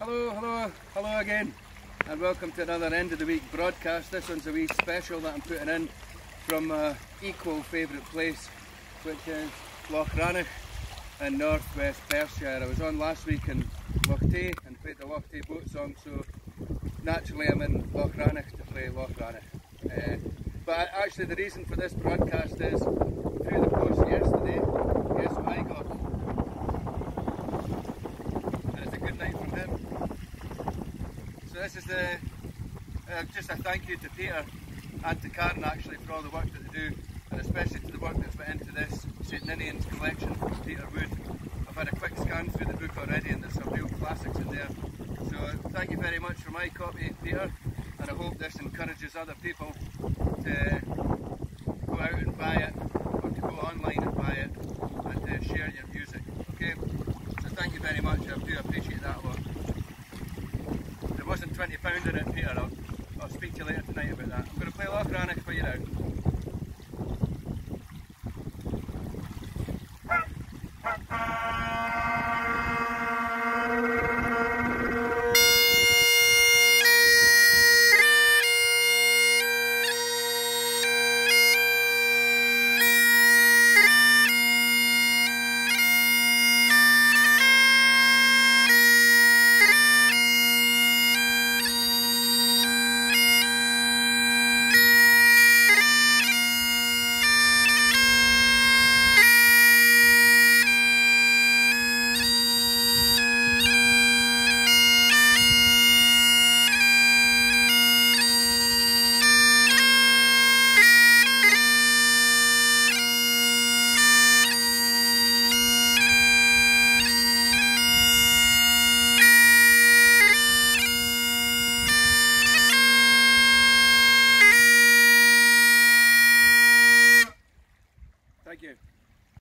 Hello, hello, hello again, and welcome to another end of the week broadcast. This one's a wee special that I'm putting in from my equal favourite place, which is Loch Rannoch in north west Perthshire. I was on last week in Loch Tay and played the Loch Tay boat song, so naturally I'm in Loch Rannoch to play Loch Rannoch. Uh, but actually, the reason for this broadcast is through the post So, this is the uh, just a thank you to Peter and to Karen actually for all the work that they do, and especially to the work that's went into this St Ninian's collection from Peter Wood. I've had a quick scan through the book already, and there's some real classics in there. So, thank you very much for my copy, Peter, and I hope this encourages other people to go out and buy it, or to go online and buy it, and to share your music. Okay? So thank you very much, I do appreciate that a lot. There wasn't £20 in it, Peter, I'll,